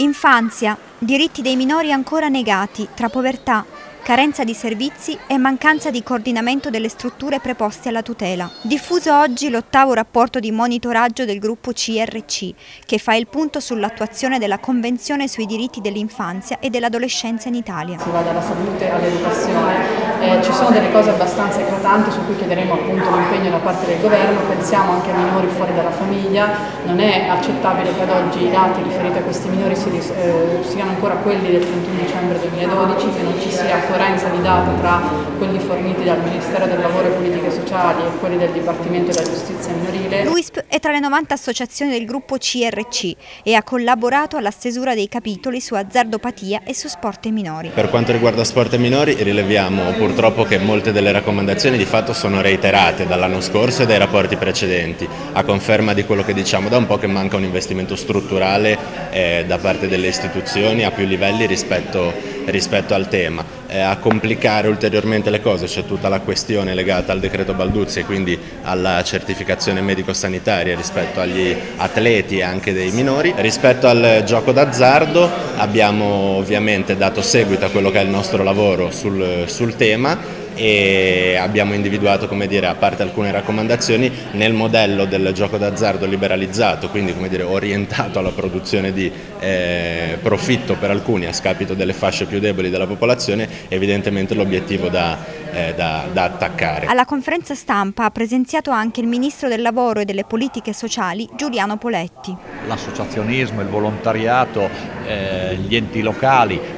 Infanzia, diritti dei minori ancora negati. Tra povertà, carenza di servizi e mancanza di coordinamento delle strutture preposte alla tutela. Diffuso oggi l'ottavo rapporto di monitoraggio del gruppo CRC, che fa il punto sull'attuazione della Convenzione sui diritti dell'infanzia e dell'adolescenza in Italia. Si va dalla salute all'educazione eh, ci sono delle cose abbastanza eclatanti su cui chiederemo appunto l'impegno da parte del governo, pensiamo anche ai minori fuori dalla famiglia, non è accettabile che ad oggi i dati riferiti a questi minori eh, siano ancora quelli del 31 dicembre 2012, che non ci sia coerenza di dati tra quelli forniti dal Ministero del Lavoro e Politiche Sociali e quelli del Dipartimento della Giustizia Minorile. L'UISP è tra le 90 associazioni del gruppo CRC e ha collaborato alla stesura dei capitoli su azzardopatia e su sport e minori. Per quanto riguarda sport e minori rileviamo purtroppo che molte delle raccomandazioni di fatto sono reiterate dall'anno scorso e dai rapporti precedenti, a conferma di quello che diciamo da un po' che manca un investimento strutturale eh, da parte delle istituzioni a più livelli rispetto, rispetto al tema. Eh, a complicare ulteriormente le cose c'è tutta la questione legata al decreto Balduzzi e quindi alla certificazione medico-sanitaria rispetto agli atleti e anche dei minori. Rispetto al gioco d'azzardo abbiamo ovviamente dato seguito a quello che è il nostro lavoro sul, sul tema e abbiamo individuato, come dire, a parte alcune raccomandazioni, nel modello del gioco d'azzardo liberalizzato, quindi come dire, orientato alla produzione di eh, profitto per alcuni a scapito delle fasce più deboli della popolazione, evidentemente l'obiettivo da, eh, da, da, attaccare. Alla conferenza stampa ha presenziato anche il Ministro del Lavoro e delle Politiche Sociali Giuliano Poletti. L'associazionismo, il volontariato, eh, gli enti locali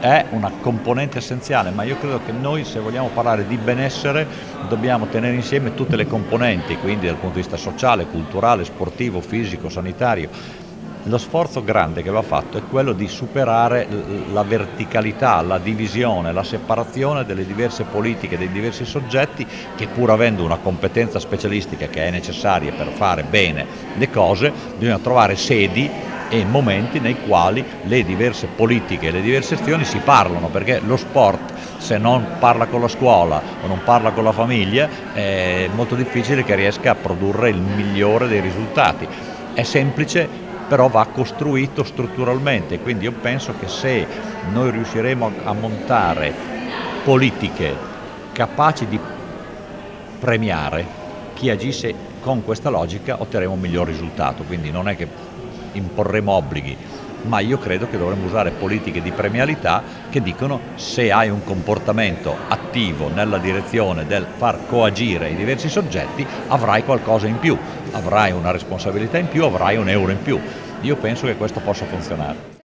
è una componente essenziale, ma io credo che noi se vogliamo parlare di benessere dobbiamo tenere insieme tutte le componenti, quindi dal punto di vista sociale, culturale, sportivo, fisico, sanitario. Lo sforzo grande che va fatto è quello di superare la verticalità, la divisione, la separazione delle diverse politiche, dei diversi soggetti che pur avendo una competenza specialistica che è necessaria per fare bene le cose, bisogna trovare sedi e momenti nei quali le diverse politiche e le diverse azioni si parlano, perché lo sport se non parla con la scuola o non parla con la famiglia è molto difficile che riesca a produrre il migliore dei risultati. È semplice, però va costruito strutturalmente, quindi io penso che se noi riusciremo a montare politiche capaci di premiare chi agisse con questa logica otterremo un miglior risultato, quindi non è che imporremo obblighi, ma io credo che dovremmo usare politiche di premialità che dicono se hai un comportamento attivo nella direzione del far coagire i diversi soggetti avrai qualcosa in più, avrai una responsabilità in più, avrai un euro in più. Io penso che questo possa funzionare.